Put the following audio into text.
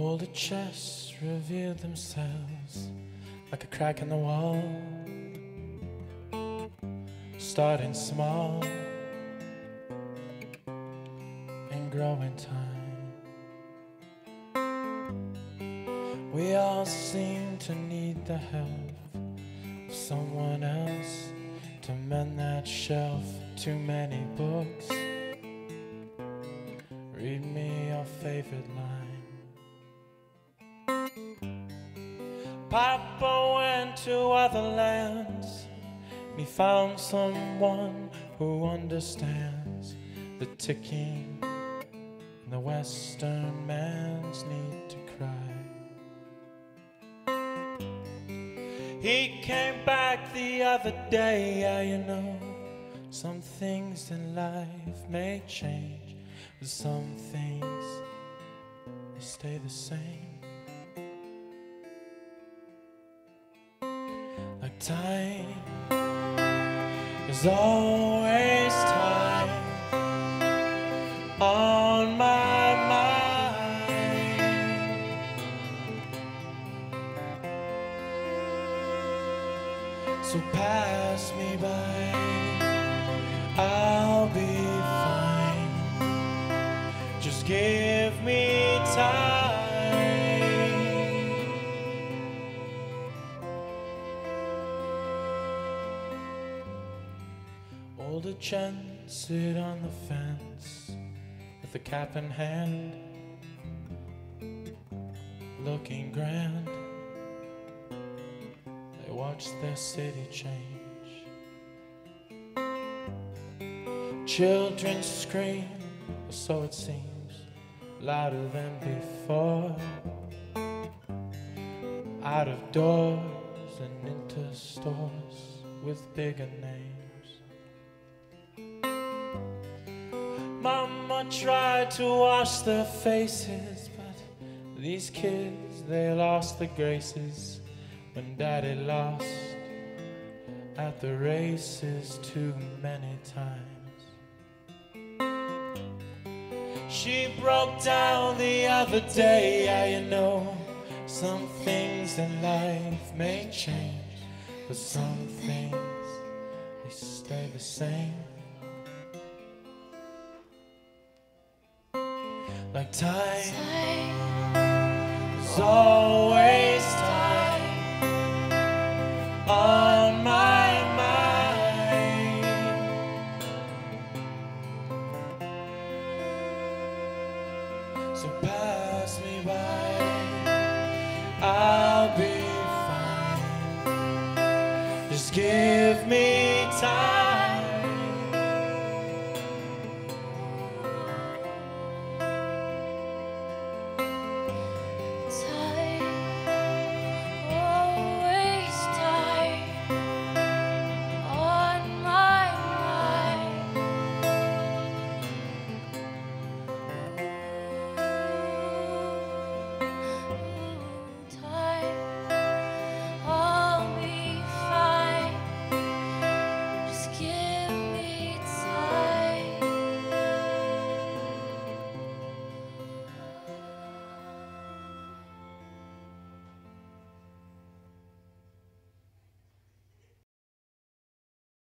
The chests reveal themselves like a crack in the wall, starting small and growing time. We all seem to need the help of someone else to mend that shelf. Too many books. Read me your favorite line. Papa went to other lands. and He found someone who understands the ticking and the Western man's need to cry. He came back the other day, yeah, you know. Some things in life may change, but some things stay the same. Time is always time on my mind. So pass me by, I'll be fine. Just give me time. Older gents sit on the fence with a cap in hand, looking grand. They watch their city change. Children scream, or so it seems, louder than before. Out of doors and into stores with bigger names. Mama tried to wash their faces, but these kids, they lost the graces when daddy lost at the races too many times. She broke down the other day, yeah, you know, some things in life may change, but some things, they stay the same. Time is always time on my mind. So pass me by, I'll be fine. Just give me time.